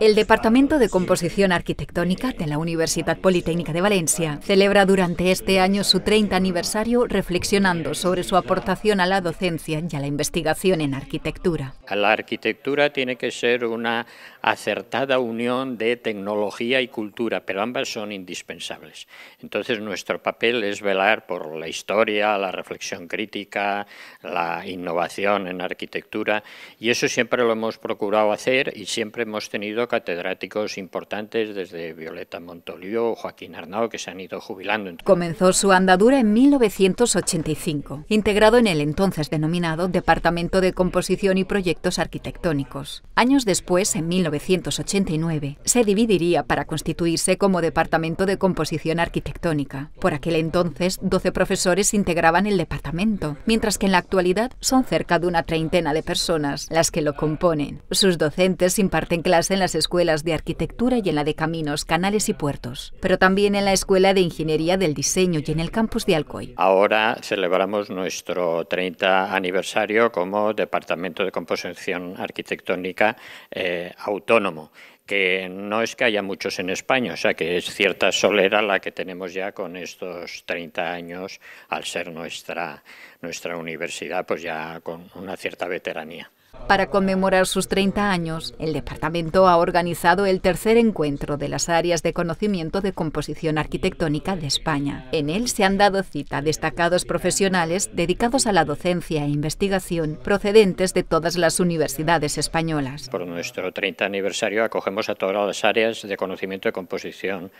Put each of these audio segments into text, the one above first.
El Departamento de Composición Arquitectónica de la Universidad Politécnica de Valencia celebra durante este año su 30 aniversario reflexionando sobre su aportación a la docencia y a la investigación en arquitectura. La arquitectura tiene que ser una acertada unión de tecnología y cultura, pero ambas son indispensables. Entonces nuestro papel es velar por la historia, la reflexión crítica, la innovación en arquitectura y eso siempre lo hemos procurado hacer y siempre hemos tenido catedráticos importantes desde Violeta Montoliu o Joaquín Arnau que se han ido jubilando. Comenzó su andadura en 1985, integrado en el entonces denominado Departamento de Composición y Proyectos Arquitectónicos. Años después, en 1989, se dividiría para constituirse como Departamento de Composición Arquitectónica. Por aquel entonces, 12 profesores integraban el departamento, mientras que en la actualidad son cerca de una treintena de personas las que lo componen. Sus docentes imparten clase en las escuelas de arquitectura y en la de caminos, canales y puertos, pero también en la Escuela de Ingeniería del Diseño y en el campus de Alcoy. Ahora celebramos nuestro 30 aniversario como Departamento de Composición Arquitectónica eh, autónomo que no es que haya muchos en España, o sea que es cierta solera la que tenemos ya con estos 30 años al ser nuestra, nuestra universidad, pues ya con una cierta veteranía. Para conmemorar sus 30 años, el departamento ha organizado el tercer encuentro de las áreas de conocimiento de composición arquitectónica de España. En él se han dado cita destacados profesionales dedicados a la docencia e investigación procedentes de todas las universidades españolas. Por nuestro 30 aniversario acogemos a todas las áreas de conocimiento de composición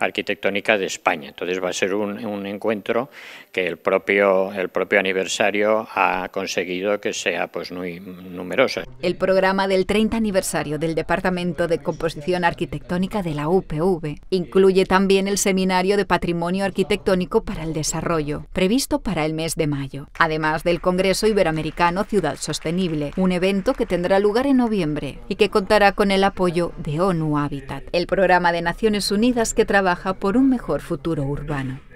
arquitectónica de España. Entonces va a ser un, encuentro que el propio, el propio aniversario ha conseguido que sea pues muy El programa del 30 aniversario del Departamento de Composición Arquitectónica de la UPV incluye también el Seminario de Patrimonio Arquitectónico para el Desarrollo, previsto para el mes de mayo, además del Congreso Iberoamericano Ciudad Sostenible, un evento que tendrá lugar en noviembre y que contará con el apoyo de ONU Habitat, el programa de Naciones Unidas que trabaja por un mejor futuro urbano.